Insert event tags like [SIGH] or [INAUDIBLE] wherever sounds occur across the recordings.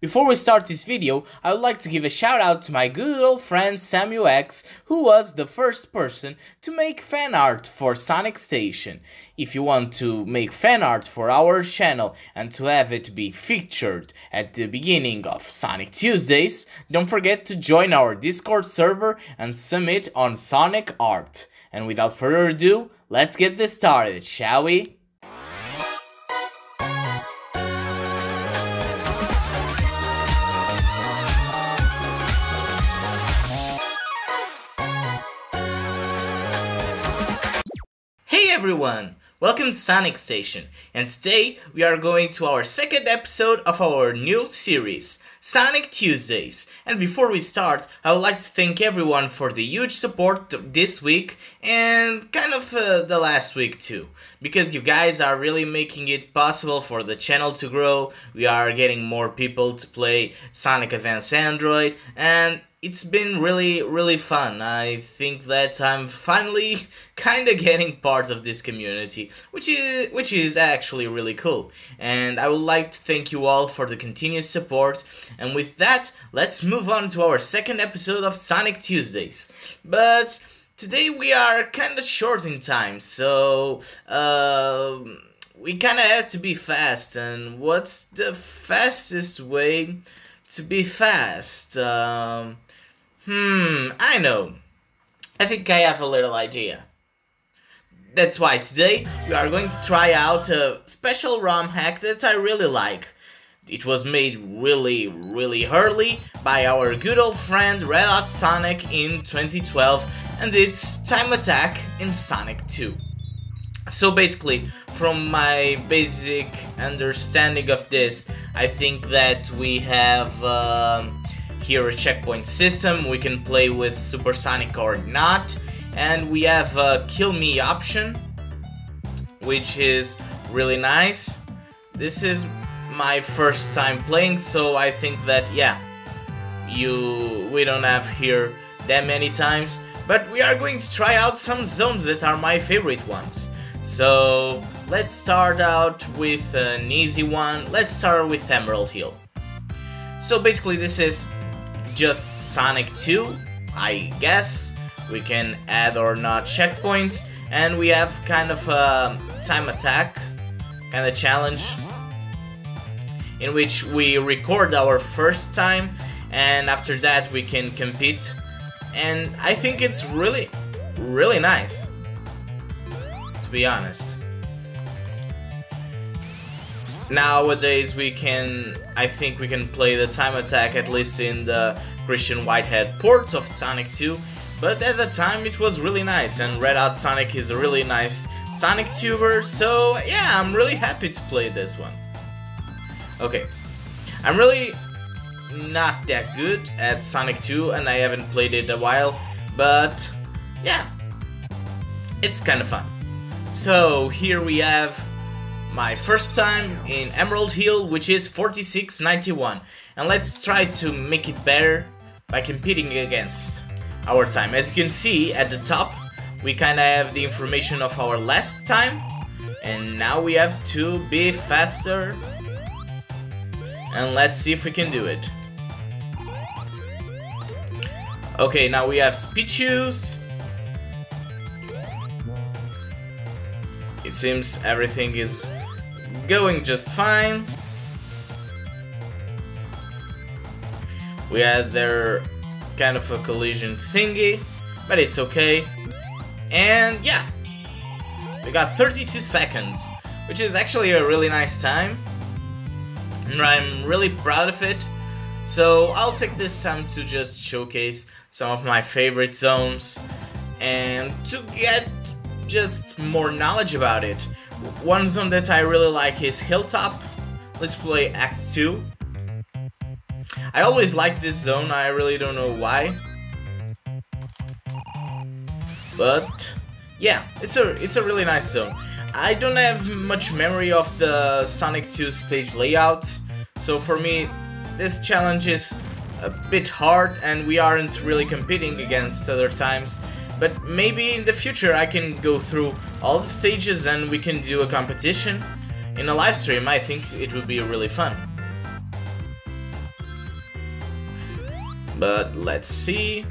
Before we start this video, I would like to give a shout out to my good old friend Samuel X, who was the first person to make fan art for Sonic Station. If you want to make fan art for our channel and to have it be featured at the beginning of Sonic Tuesdays, don't forget to join our Discord server and submit on Sonic Art. And without further ado, let's get this started, shall we? Everyone! Welcome to Sonic Station, and today we are going to our second episode of our new series, Sonic Tuesdays. And before we start, I would like to thank everyone for the huge support this week and kind of uh, the last week too. Because you guys are really making it possible for the channel to grow, we are getting more people to play Sonic Advance Android, and it's been really really fun. I think that i'm finally [LAUGHS] kind of getting part of this community which is which is actually really cool. And i would like to thank you all for the continuous support. And with that let's move on to our second episode of sonic tuesdays. But today we are kind of short in time so uh, we kind of have to be fast. And what's the fastest way to be fast um, Hmm, I know. I think I have a little idea. That's why today we are going to try out a special ROM hack that I really like. It was made really, really early by our good old friend Red Hot Sonic in 2012 and it's Time Attack in Sonic 2. So basically, from my basic understanding of this, I think that we have... Um, here a checkpoint system, we can play with supersonic or not, and we have a kill me option, which is really nice. This is my first time playing, so I think that, yeah, you we don't have here that many times, but we are going to try out some zones that are my favorite ones. So let's start out with an easy one. Let's start with Emerald Hill. So basically this is just Sonic 2, I guess. We can add or not checkpoints, and we have kind of a time attack kind of challenge in which we record our first time and after that we can compete and I think it's really really nice to be honest. Nowadays we can I think we can play the time attack at least in the Christian Whitehead port of Sonic 2 but at the time it was really nice and Red Hot Sonic is a really nice Sonic tuber so yeah I'm really happy to play this one. Okay I'm really not that good at Sonic 2 and I haven't played it a while but yeah it's kind of fun so here we have my first time in Emerald Hill, which is 46.91. And let's try to make it better by competing against our time. As you can see at the top, we kinda have the information of our last time. And now we have to be faster. And let's see if we can do it. Okay, now we have speed shoes. It seems everything is going just fine. We had there kind of a collision thingy, but it's okay. And yeah, we got 32 seconds, which is actually a really nice time. And I'm really proud of it. So I'll take this time to just showcase some of my favorite zones and to get just more knowledge about it. One zone that I really like is Hilltop. Let's play Act 2. I always like this zone, I really don't know why. But yeah, it's a it's a really nice zone. I don't have much memory of the Sonic 2 stage layouts, so for me this challenge is a bit hard and we aren't really competing against other times. But maybe in the future I can go through all the stages and we can do a competition in a live stream. I think it would be really fun. But let's see.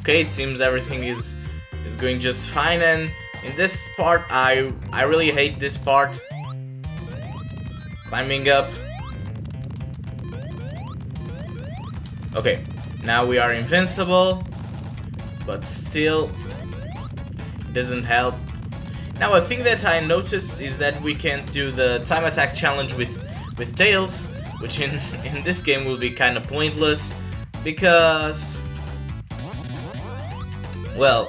Okay, it seems everything is is going just fine and in this part I I really hate this part. Climbing up. Okay, now we are invincible, but still doesn't help. Now a thing that I noticed is that we can do the time attack challenge with with Tails, which in [LAUGHS] in this game will be kind of pointless because well,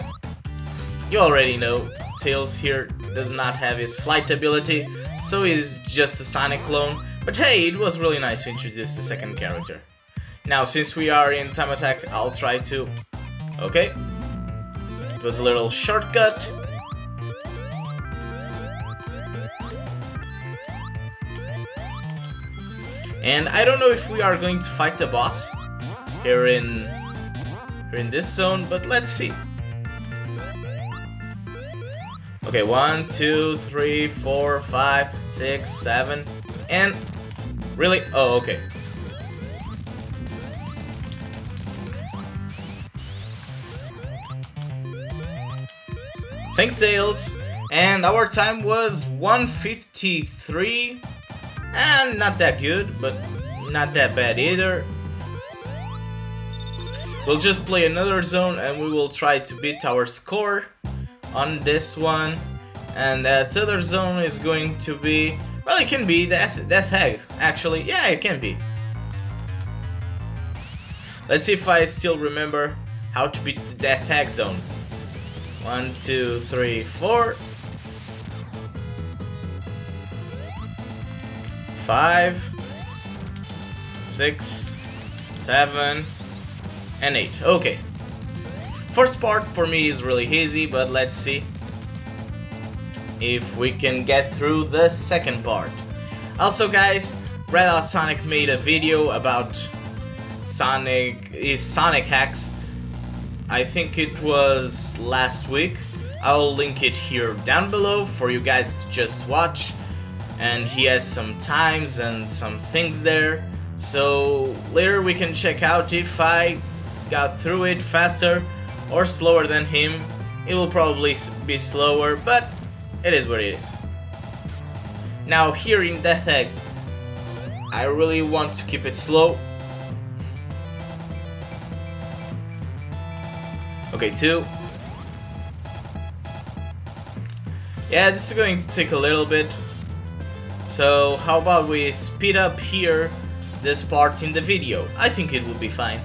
you already know Tails here does not have his flight ability, so he's just a Sonic clone. But hey, it was really nice to introduce the second character. Now, since we are in time attack, I'll try to... Okay. It was a little shortcut. And I don't know if we are going to fight the boss here in here in this zone, but let's see. Okay, one, two, three, four, five, six, seven, and really? Oh, okay. Thanks, Tails. And our time was 153. And not that good, but not that bad either. We'll just play another zone and we will try to beat our score on this one. And that other zone is going to be... Well, it can be Death, Death Egg, actually. Yeah, it can be. Let's see if I still remember how to beat the Death Egg zone. One, two, three, four. Five. Six. Seven. And eight. Okay. First part for me is really easy, but let's see if we can get through the second part. Also guys, Red Hot Sonic made a video about Sonic is Sonic hacks I think it was last week. I'll link it here down below for you guys to just watch. And he has some times and some things there. So later we can check out if I got through it faster or slower than him. It will probably be slower, but it is what it is. Now here in Death Egg, I really want to keep it slow Okay, two. Yeah, this is going to take a little bit. So how about we speed up here this part in the video? I think it will be fine.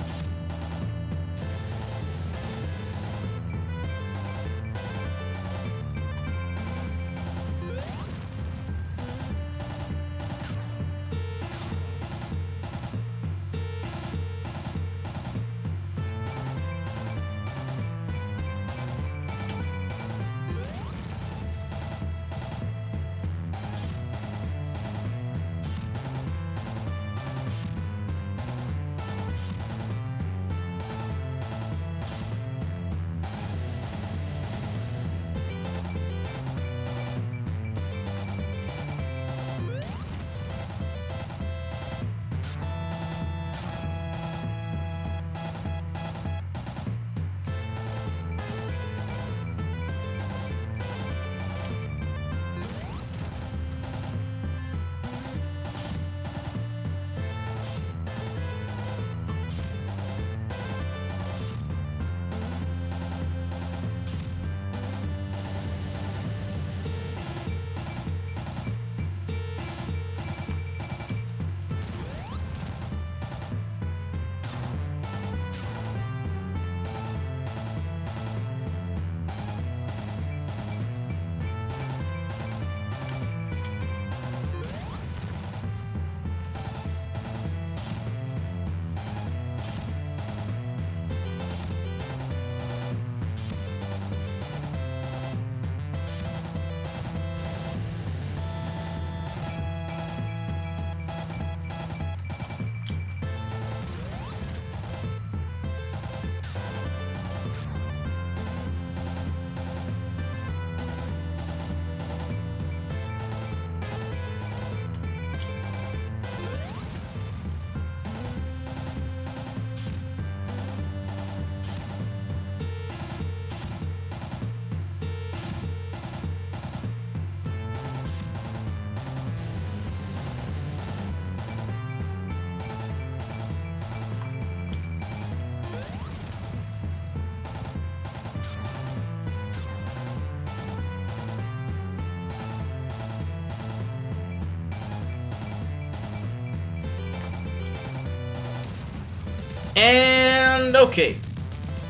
Okay,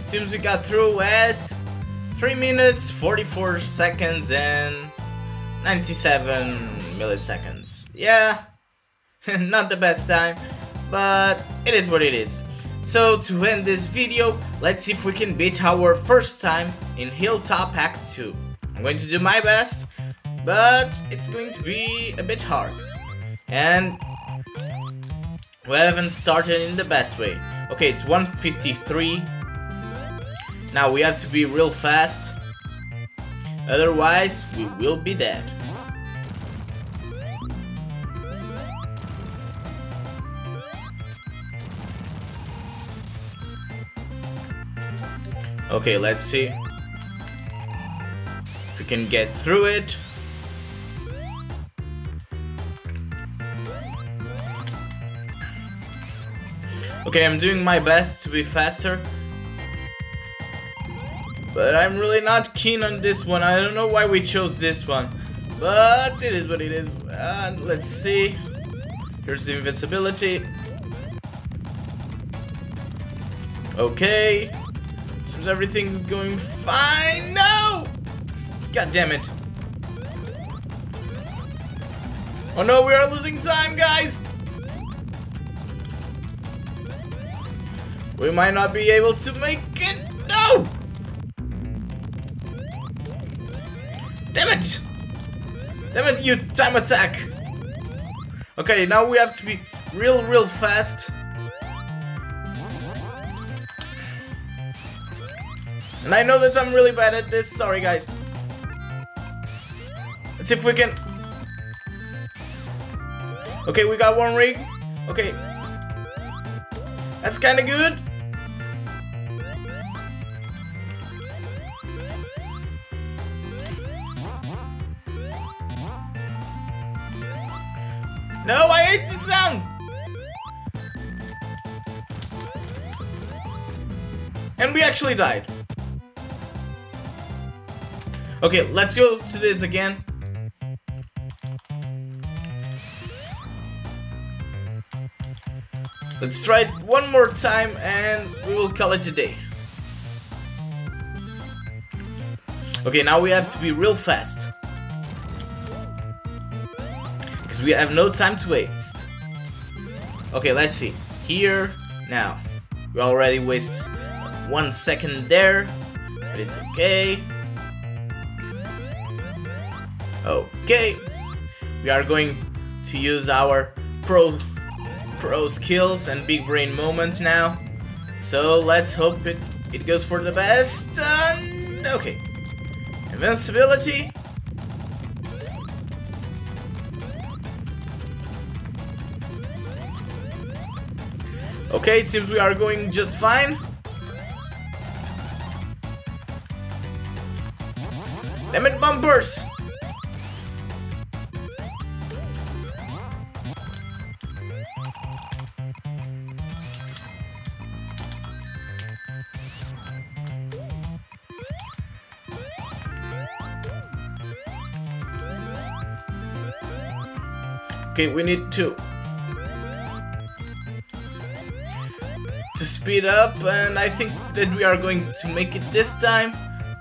seems we got through at 3 minutes 44 seconds and 97 milliseconds. Yeah, [LAUGHS] not the best time, but it is what it is. So to end this video, let's see if we can beat our first time in Hilltop Act 2. I'm going to do my best, but it's going to be a bit hard. And we haven't started in the best way. Okay, it's 153. Now we have to be real fast. Otherwise, we will be dead. Okay, let's see. If we can get through it. Okay, I'm doing my best to be faster. But I'm really not keen on this one. I don't know why we chose this one. But it is what it is. And let's see. Here's the invisibility. Okay. Seems everything's going fine. No! God damn it. Oh no, we are losing time, guys! We might not be able to make it. No! Damn it! Damn it, you time attack! Okay, now we have to be real, real fast. And I know that I'm really bad at this. Sorry, guys. Let's see if we can... Okay, we got one ring. Okay. That's kind of good. No, I hate the sound! And we actually died. Okay, let's go to this again. Let's try it one more time and we will call it a day. Okay, now we have to be real fast because we have no time to waste. Okay, let's see. Here, now. We already waste one second there, but it's okay. Okay, we are going to use our pro pro skills and big brain moment now. So let's hope it, it goes for the best. And okay, invincibility. Okay, it seems we are going just fine. Damn it, bumpers! Okay, we need to to speed up and I think that we are going to make it this time.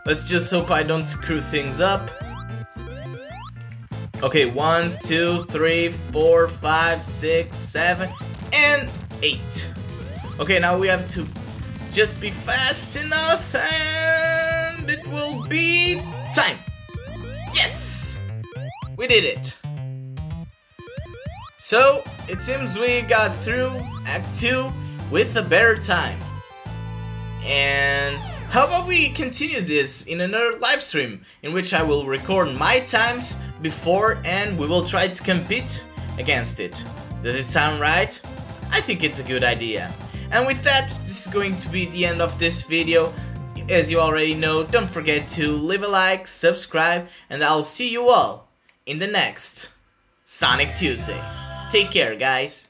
Let's just hope I don't screw things up. Okay, one, two, three, four, five, six, seven, and eight. Okay, now we have to just be fast enough and it will be time. Yes! We did it. So, it seems we got through Act 2 with a better time. And how about we continue this in another live stream in which I will record my times before and we will try to compete against it. Does it sound right? I think it's a good idea. And with that, this is going to be the end of this video. As you already know, don't forget to leave a like, subscribe, and I'll see you all in the next Sonic Tuesdays. Take care, guys.